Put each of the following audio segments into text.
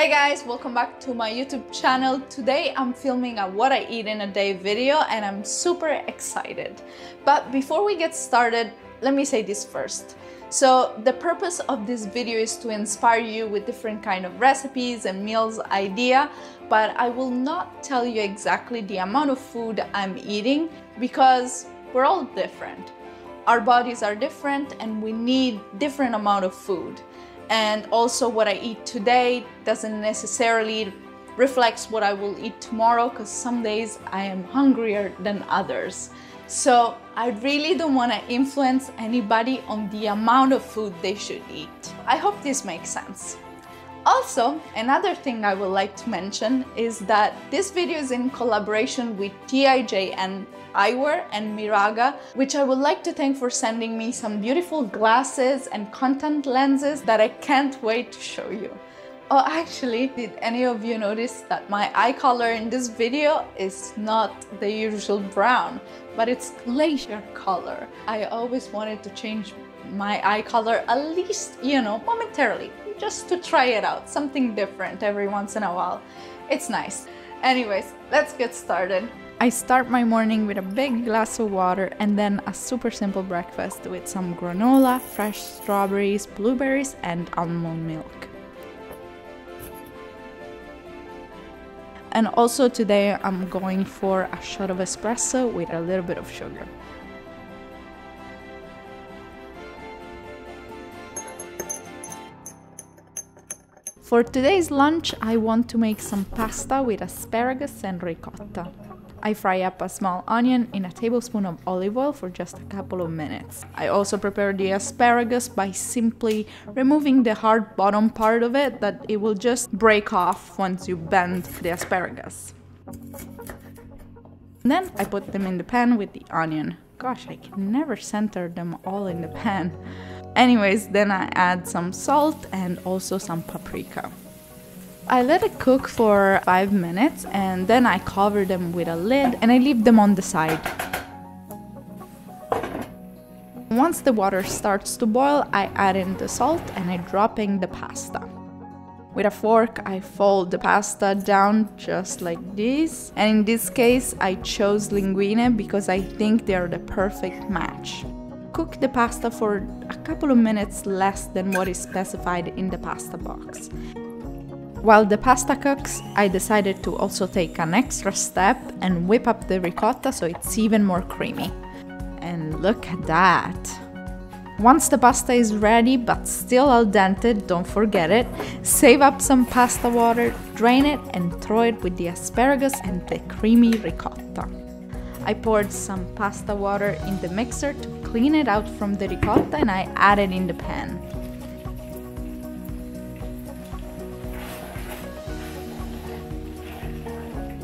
Hey guys, welcome back to my YouTube channel. Today I'm filming a what I eat in a day video and I'm super excited. But before we get started, let me say this first. So the purpose of this video is to inspire you with different kind of recipes and meals idea, but I will not tell you exactly the amount of food I'm eating because we're all different. Our bodies are different and we need different amount of food and also what I eat today doesn't necessarily reflects what I will eat tomorrow because some days I am hungrier than others. So I really don't want to influence anybody on the amount of food they should eat. I hope this makes sense. Also, another thing I would like to mention is that this video is in collaboration with TIJN Eyewear and Miraga, which I would like to thank for sending me some beautiful glasses and contact lenses that I can't wait to show you. Oh, actually, did any of you notice that my eye color in this video is not the usual brown, but it's glacier color. I always wanted to change my eye color at least, you know, momentarily, just to try it out, something different every once in a while. It's nice. Anyways, let's get started. I start my morning with a big glass of water and then a super simple breakfast with some granola, fresh strawberries, blueberries, and almond milk. And also today I'm going for a shot of espresso with a little bit of sugar. For today's lunch, I want to make some pasta with asparagus and ricotta. I fry up a small onion in a tablespoon of olive oil for just a couple of minutes. I also prepare the asparagus by simply removing the hard bottom part of it that it will just break off once you bend the asparagus. Then I put them in the pan with the onion. Gosh, I can never center them all in the pan. Anyways, then I add some salt and also some paprika. I let it cook for 5 minutes and then I cover them with a lid and I leave them on the side. Once the water starts to boil, I add in the salt and I drop in the pasta. With a fork, I fold the pasta down just like this. And in this case, I chose linguine because I think they are the perfect match. Cook the pasta for a couple of minutes less than what is specified in the pasta box. While the pasta cooks, I decided to also take an extra step and whip up the ricotta so it's even more creamy. And look at that! Once the pasta is ready but still al dente, don't forget it, save up some pasta water, drain it and throw it with the asparagus and the creamy ricotta. I poured some pasta water in the mixer to clean it out from the ricotta and I add it in the pan.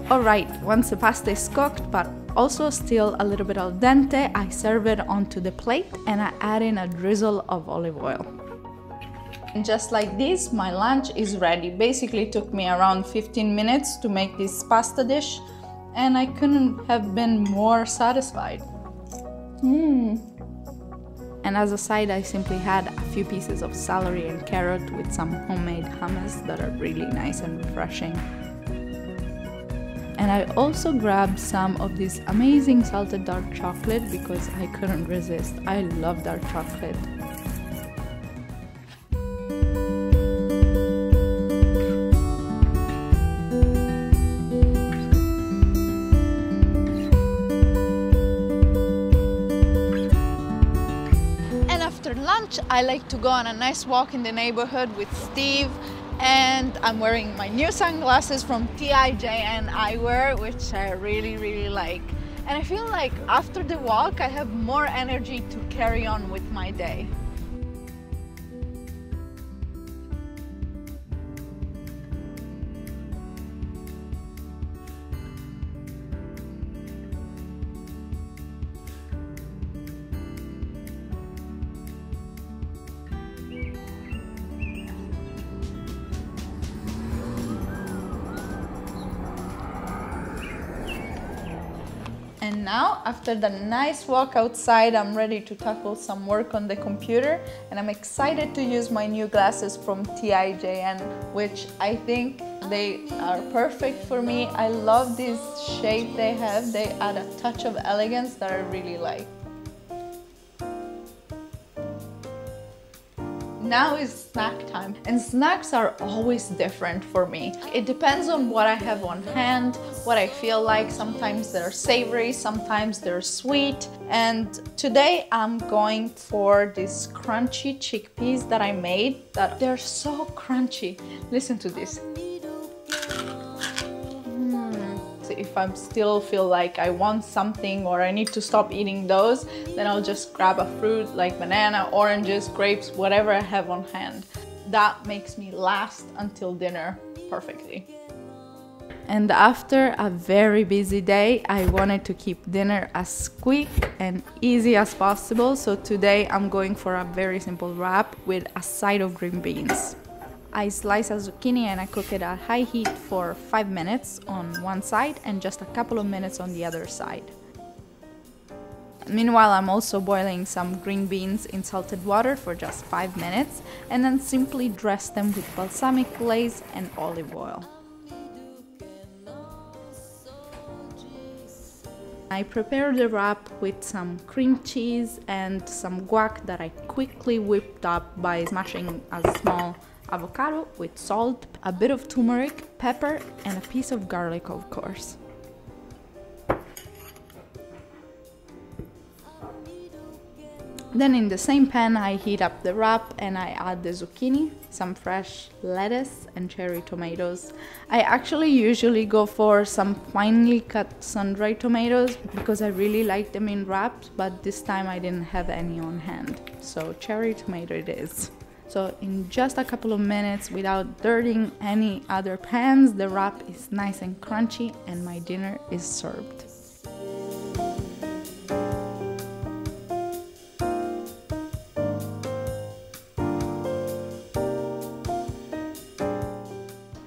Alright, once the pasta is cooked but also still a little bit al dente, I serve it onto the plate and I add in a drizzle of olive oil. And just like this, my lunch is ready. Basically took me around 15 minutes to make this pasta dish and I couldn't have been more satisfied. Mmm. And as a side, I simply had a few pieces of celery and carrot with some homemade hummus that are really nice and refreshing. And I also grabbed some of this amazing salted dark chocolate because I couldn't resist. I love dark chocolate. Lunch, I like to go on a nice walk in the neighborhood with Steve and I'm wearing my new sunglasses from TIJN Eyewear, which I really, really like. And I feel like after the walk, I have more energy to carry on with my day. Now, after the nice walk outside, I'm ready to tackle some work on the computer and I'm excited to use my new glasses from TIJN, which I think they are perfect for me. I love this shape they have. They add a touch of elegance that I really like. Now is snack time and snacks are always different for me. It depends on what I have on hand, what I feel like. Sometimes they're savory, sometimes they're sweet. And today I'm going for these crunchy chickpeas that I made that they're so crunchy. Listen to this. If I still feel like I want something or I need to stop eating those, then I'll just grab a fruit like banana, oranges, grapes, whatever I have on hand. That makes me last until dinner perfectly. And after a very busy day, I wanted to keep dinner as quick and easy as possible. So today I'm going for a very simple wrap with a side of green beans. I slice a zucchini and I cook it at high heat for 5 minutes on one side and just a couple of minutes on the other side. Meanwhile, I'm also boiling some green beans in salted water for just 5 minutes and then simply dress them with balsamic glaze and olive oil. I prepare the wrap with some cream cheese and some guac that I quickly whipped up by smashing a small avocado with salt, a bit of turmeric, pepper, and a piece of garlic, of course. Then in the same pan I heat up the wrap and I add the zucchini, some fresh lettuce and cherry tomatoes. I actually usually go for some finely cut sun-dried tomatoes because I really like them in wraps but this time I didn't have any on hand. So cherry tomato it is. So in just a couple of minutes without dirtying any other pans, the wrap is nice and crunchy and my dinner is served.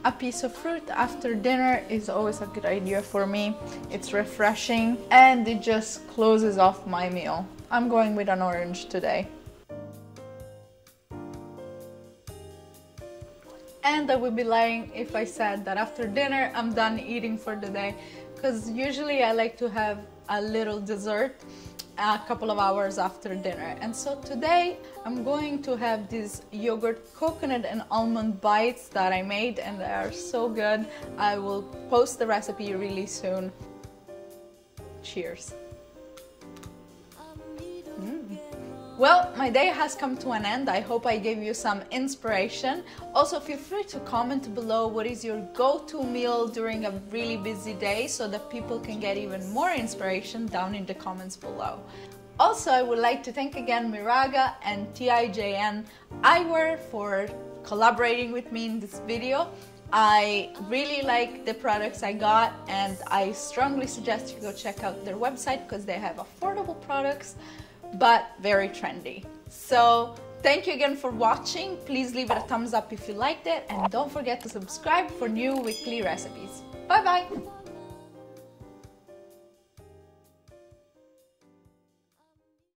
A piece of fruit after dinner is always a good idea for me. It's refreshing and it just closes off my meal. I'm going with an orange today. And I would be lying if I said that after dinner I'm done eating for the day because usually I like to have a little dessert a couple of hours after dinner. And so today I'm going to have these yogurt coconut and almond bites that I made and they are so good. I will post the recipe really soon. Cheers. Mm. Well, my day has come to an end. I hope I gave you some inspiration. Also, feel free to comment below what is your go-to meal during a really busy day so that people can get even more inspiration down in the comments below. Also, I would like to thank again Miraga and TIJN Eyewear for collaborating with me in this video. I really like the products I got and I strongly suggest you go check out their website because they have affordable products but very trendy. So thank you again for watching. Please leave it a thumbs up if you liked it and don't forget to subscribe for new weekly recipes. Bye bye!